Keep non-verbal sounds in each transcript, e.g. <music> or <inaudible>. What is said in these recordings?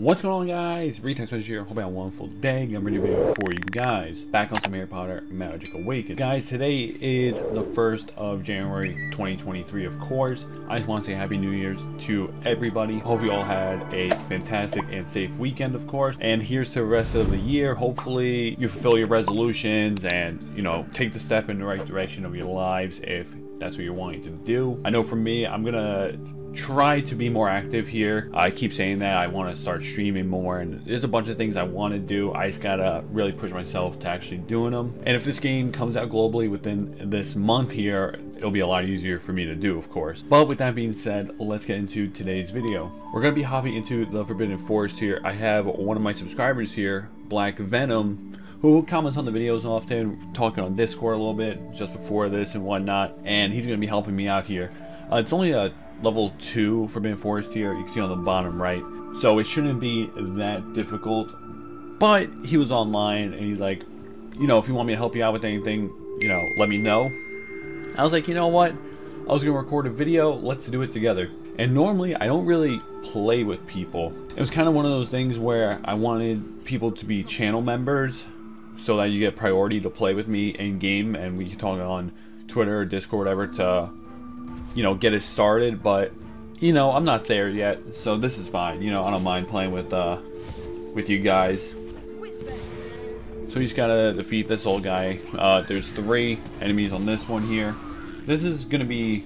What's going on guys? Message here. Hope you have a wonderful day. I'm ready to video for you guys. Back on some Harry Potter Magic Awakened. Guys, today is the 1st of January 2023, of course. I just want to say Happy New Year's to everybody. Hope you all had a fantastic and safe weekend, of course. And here's to the rest of the year. Hopefully you fulfill your resolutions and, you know, take the step in the right direction of your lives if that's what you're wanting to do. I know for me, I'm gonna try to be more active here. I keep saying that I want to start streaming more and there's a bunch of things I want to do. I just gotta really push myself to actually doing them. And if this game comes out globally within this month here, it'll be a lot easier for me to do, of course. But with that being said, let's get into today's video. We're gonna be hopping into the Forbidden Forest here. I have one of my subscribers here, Black Venom, who comments on the videos often, talking on Discord a little bit just before this and whatnot, and he's to be helping me out here. Uh, it's only a level 2 Forbidden Forest here, you can see on the bottom right, so it shouldn't be that difficult, but he was online and he's like, you know, if you want me to help you out with anything, you know, let me know. I was like, you know what, I was going to record a video, let's do it together. And normally I don't really play with people. It was kind of one of those things where I wanted people to be channel members so that you get priority to play with me in game and we can talk on Twitter Discord whatever to you know get it started but you know I'm not there yet so this is fine. You know I don't mind playing with uh with you guys. So just gotta defeat this old guy. Uh, there's three enemies on this one here. This is gonna be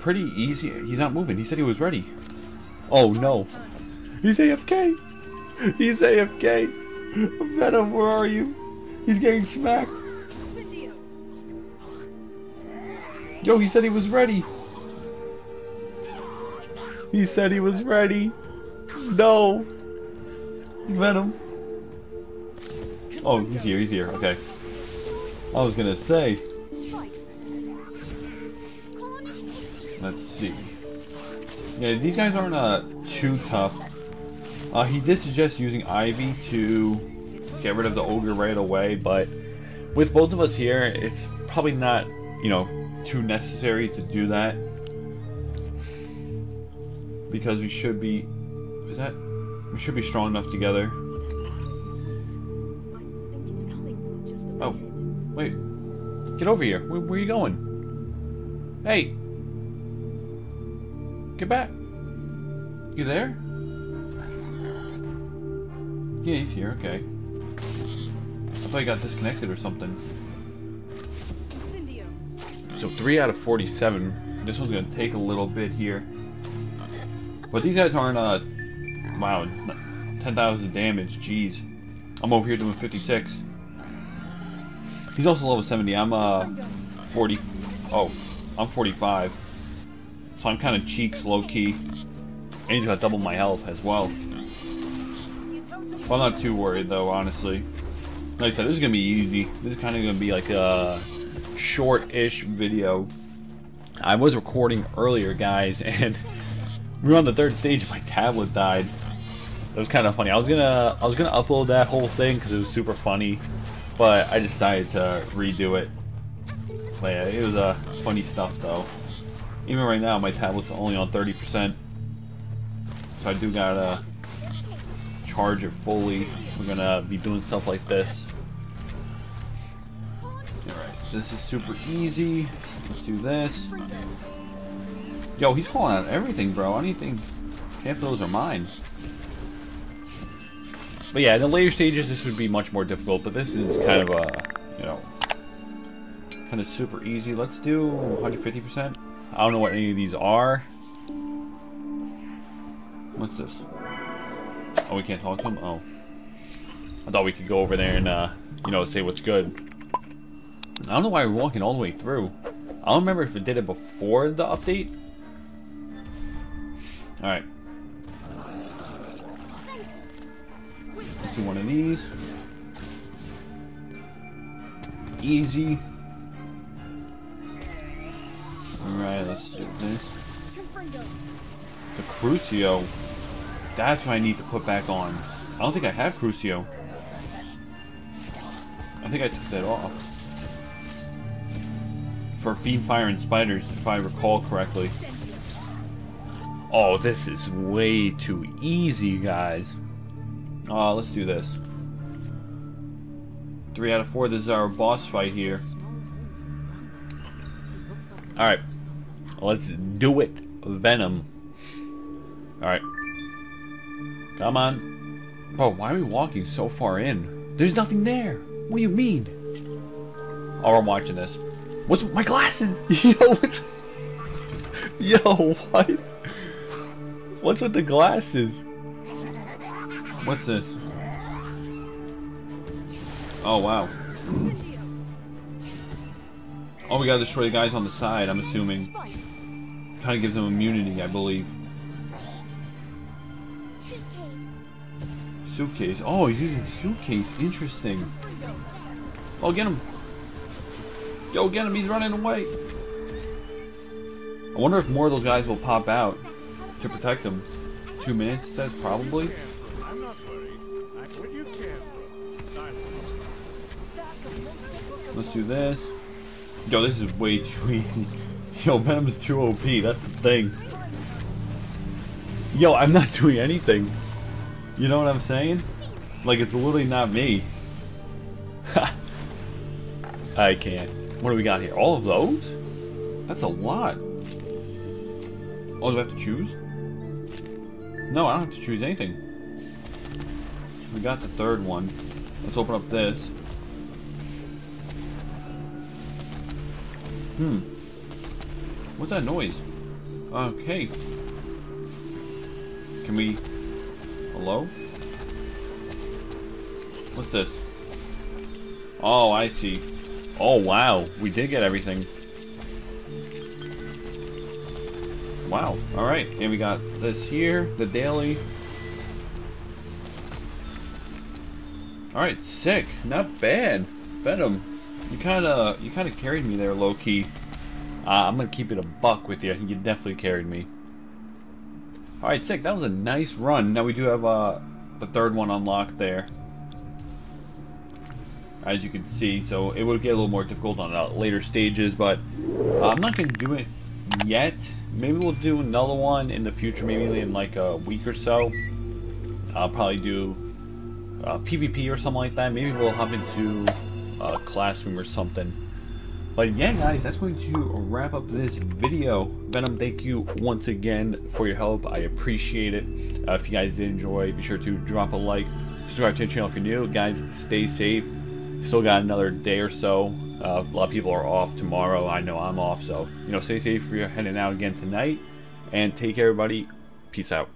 pretty easy. He's not moving. He said he was ready. Oh no. He's AFK he's AFK Venom, where are you? He's getting smacked. Yo, he said he was ready. He said he was ready. No. Venom. Oh, he's here, he's here. Okay. I was gonna say. Let's see. Yeah, these guys aren't uh, too tough. Uh, he did suggest using Ivy to get rid of the ogre right away, but with both of us here, it's probably not, you know, too necessary to do that. Because we should be... Is that... We should be strong enough together. Oh, wait. Get over here. Where, where are you going? Hey! Get back! You there? Yeah, he's here, okay. I thought he got disconnected or something. So 3 out of 47. This one's going to take a little bit here. But these guys aren't, uh... Wow, 10,000 damage, jeez. I'm over here doing 56. He's also level 70. I'm, uh... 40... Oh, I'm 45. So I'm kind of cheeks, low-key. And he's got double my health as well. Well, I'm not too worried though, honestly. Like I said, this is gonna be easy. This is kind of gonna be like a short-ish video. I was recording earlier, guys, <laughs> and we were on the third stage. My tablet died. It was kind of funny. I was gonna, I was gonna upload that whole thing because it was super funny, but I decided to redo it. But yeah, it was uh, funny stuff though. Even right now, my tablet's only on 30%, so I do gotta charge it fully. We're gonna be doing stuff like this. This is super easy. Let's do this. Yo, he's calling out everything, bro. Anything. Half those are mine. But yeah, in the later stages, this would be much more difficult, but this is kind of a, you know, kind of super easy. Let's do 150%. I don't know what any of these are. What's this? Oh, we can't talk to him? Oh. I thought we could go over there and, uh, you know, say what's good. I don't know why we're walking all the way through. I don't remember if it did it before the update. Alright. Let's do one of these. Easy. Alright, let's do this. The Crucio. That's what I need to put back on. I don't think I have Crucio. I think I took that off. For Fiendfyre and Spiders, if I recall correctly. Oh, this is way too easy, guys. Oh, let's do this. Three out of four. This is our boss fight here. Alright. Let's do it. Venom. Alright. Come on. Bro, why are we walking so far in? There's nothing there. What do you mean? Oh, I'm watching this. What's with my glasses? <laughs> Yo, what's... <laughs> Yo, what? What's with the glasses? What's this? Oh, wow. Oh, we gotta destroy the guys on the side, I'm assuming. Kind of gives them immunity, I believe. Suitcase. Oh, he's using suitcase. Interesting. Oh, get him. Yo, get him. He's running away. I wonder if more of those guys will pop out to protect him. Two minutes, it says, probably. Let's do this. Yo, this is way too <laughs> easy. Yo, Venom's too OP, that's the thing. Yo, I'm not <laughs> doing anything. You know what I'm saying? Like, it's literally not me. <laughs> I can't. What do we got here? All of those? That's a lot. Oh, do I have to choose? No, I don't have to choose anything. We got the third one. Let's open up this. Hmm. What's that noise? Okay. Can we... Hello? What's this? Oh, I see. Oh, wow. We did get everything. Wow. Alright. And we got this here. The daily. Alright, sick. Not bad. Venom. You kinda you kinda carried me there low key. Uh, I'm gonna keep it a buck with you. You definitely carried me. Alright, sick. That was a nice run. Now we do have uh, the third one unlocked there. As you can see, so it would get a little more difficult on uh, later stages, but uh, I'm not gonna do it yet. Maybe we'll do another one in the future, maybe in like a week or so. I'll probably do uh, PvP or something like that. Maybe we'll hop into a classroom or something. But yeah, guys, that's going to wrap up this video. Venom, thank you once again for your help. I appreciate it. Uh, if you guys did enjoy, be sure to drop a like, subscribe to the channel if you're new. Guys, stay safe. Still got another day or so. Uh, a lot of people are off tomorrow. I know I'm off, so you know, stay safe. if You're heading out again tonight, and take care, everybody. Peace out.